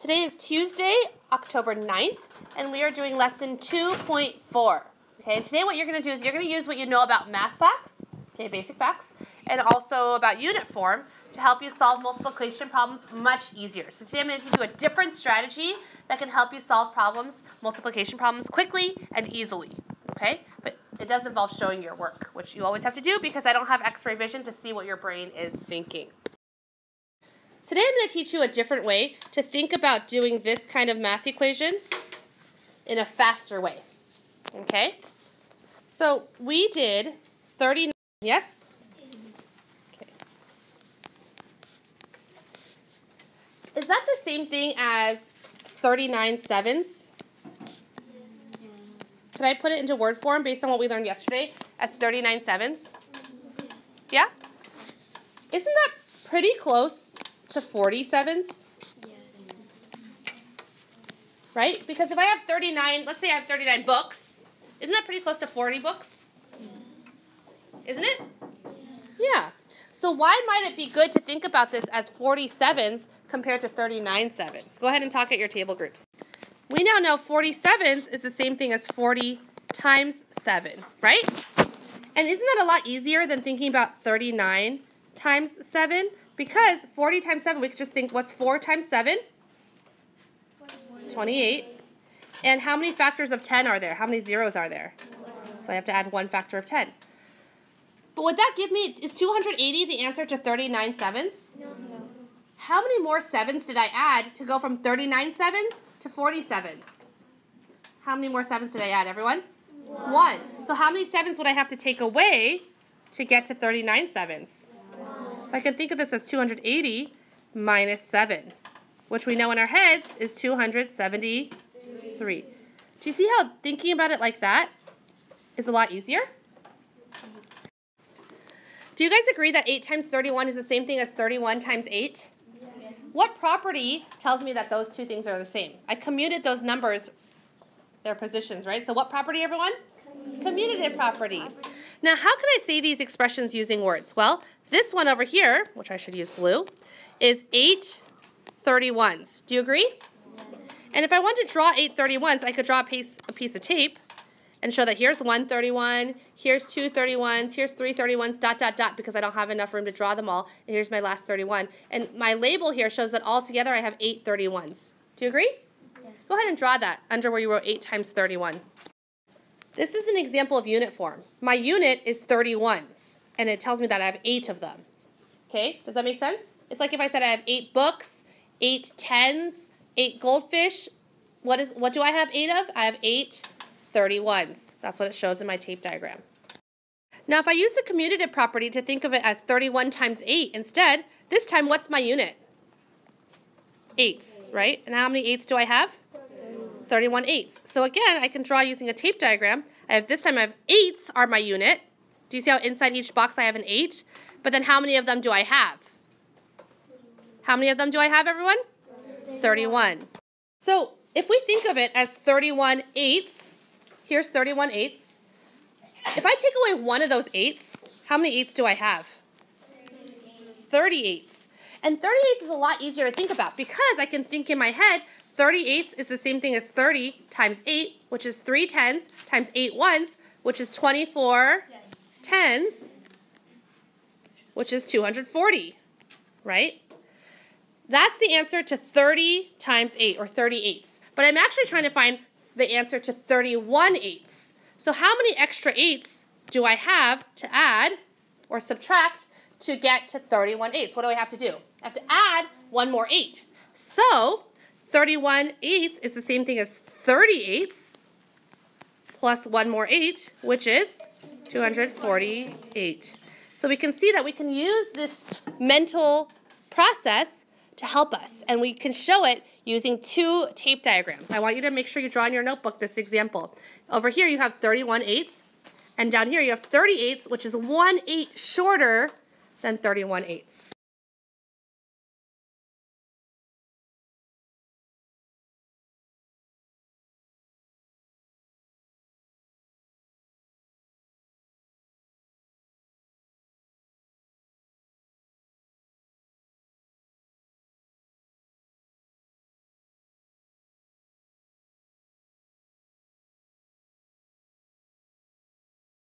Today is Tuesday, October 9th, and we are doing lesson 2.4. Okay, and today what you're going to do is you're going to use what you know about math facts, okay, basic facts, and also about unit form to help you solve multiplication problems much easier. So today I'm going to teach you a different strategy that can help you solve problems, multiplication problems quickly and easily. Okay? But it does involve showing your work, which you always have to do because I don't have x-ray vision to see what your brain is thinking. Today I'm going to teach you a different way to think about doing this kind of math equation in a faster way. Okay? So we did 39, yes? Okay. Is that the same thing as 39 sevens? Can I put it into word form based on what we learned yesterday as 39 sevens? Yeah? Isn't that pretty close to 40 sevens? Yes. Right? Because if I have 39, let's say I have 39 books, isn't that pretty close to 40 books? Isn't it? Yeah. So why might it be good to think about this as 47s compared to 39 sevens? Go ahead and talk at your table groups. We now know 47s is the same thing as 40 times 7, right? And isn't that a lot easier than thinking about 39 times 7? Because 40 times 7, we could just think, what's 4 times 7? 28. And how many factors of 10 are there? How many zeros are there? So I have to add one factor of 10. But would that give me, is 280 the answer to 39 sevens? No. No. How many more sevens did I add to go from 39 sevens to 40 sevens? How many more sevens did I add, everyone? One. One. So how many sevens would I have to take away to get to 39 sevens? So I can think of this as 280 minus 7, which we know in our heads is 273. Do you see how thinking about it like that is a lot easier? Do you guys agree that 8 times 31 is the same thing as 31 times 8? What property tells me that those two things are the same? I commuted those numbers, their positions, right? So what property, everyone? Commutative property. Now, how can I say these expressions using words? Well, this one over here, which I should use blue, is 8 31s. Do you agree? And if I want to draw 8 31s, I could draw a piece, a piece of tape and show that here's one 31, here's two 31s, here's three 31s, dot, dot, dot, because I don't have enough room to draw them all. And here's my last 31. And my label here shows that all together I have eight 31s. Do you agree? Yes. Go ahead and draw that under where you wrote 8 times 31. This is an example of unit form. My unit is 31s, and it tells me that I have 8 of them. Okay, does that make sense? It's like if I said I have 8 books, eight tens, 8 goldfish. What is what do I have 8 of? I have 8 31s. That's what it shows in my tape diagram. Now, if I use the commutative property to think of it as 31 times 8 instead, this time what's my unit? Eights, right? And how many eights do I have? 31 eighths. So again, I can draw using a tape diagram. I have this time I have eighths are my unit. Do you see how inside each box I have an eight? But then how many of them do I have? How many of them do I have, everyone? 31. So if we think of it as 31 eighths, here's 31 eighths. If I take away one of those eighths, how many eighths do I have? 30 eighths. And 30 eighths is a lot easier to think about because I can think in my head 30 eighths is the same thing as 30 times 8, which is 3 tens, times 8 ones, which is 24 tens, which is 240, right? That's the answer to 30 times 8, or 30 eighths. But I'm actually trying to find the answer to 31 eighths. So how many extra eighths do I have to add or subtract to get to 31 eighths? What do I have to do? I have to add one more 8. So 31 eighths is the same thing as 30 eighths plus one more 8, which is 248. So we can see that we can use this mental process to help us. And we can show it using two tape diagrams. I want you to make sure you draw in your notebook this example. Over here you have 31 eighths, and down here you have 30 eighths, which is one eighth shorter than 31 eighths.